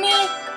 me?